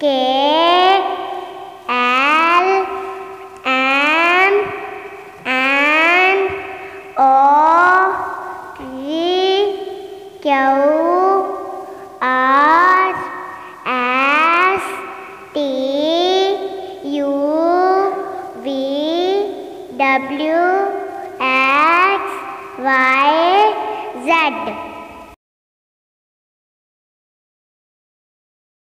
K L M N O V Q R S T U V W X Y Z.